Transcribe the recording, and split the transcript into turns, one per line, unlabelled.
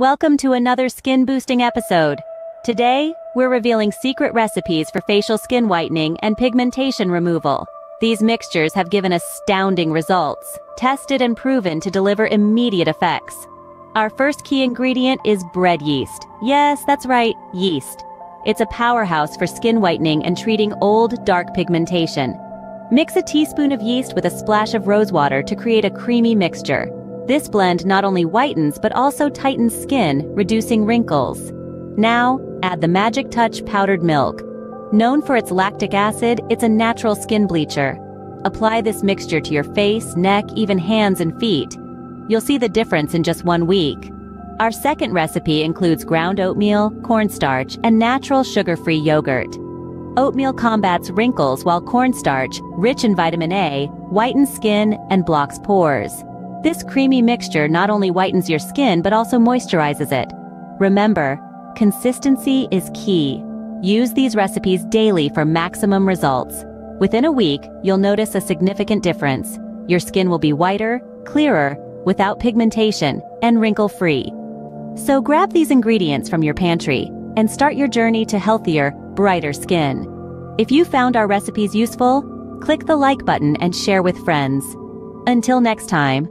Welcome to another skin boosting episode. Today, we're revealing secret recipes for facial skin whitening and pigmentation removal. These mixtures have given astounding results, tested and proven to deliver immediate effects. Our first key ingredient is bread yeast. Yes, that's right, yeast. It's a powerhouse for skin whitening and treating old, dark pigmentation. Mix a teaspoon of yeast with a splash of rosewater to create a creamy mixture. This blend not only whitens but also tightens skin, reducing wrinkles. Now, add the Magic Touch powdered milk. Known for its lactic acid, it's a natural skin bleacher. Apply this mixture to your face, neck, even hands and feet. You'll see the difference in just one week. Our second recipe includes ground oatmeal, cornstarch, and natural sugar-free yogurt. Oatmeal combats wrinkles while cornstarch, rich in vitamin A, whitens skin and blocks pores. This creamy mixture not only whitens your skin but also moisturizes it. Remember, consistency is key. Use these recipes daily for maximum results. Within a week, you'll notice a significant difference. Your skin will be whiter, clearer, without pigmentation, and wrinkle-free. So grab these ingredients from your pantry and start your journey to healthier, brighter skin. If you found our recipes useful, click the like button and share with friends. Until next time,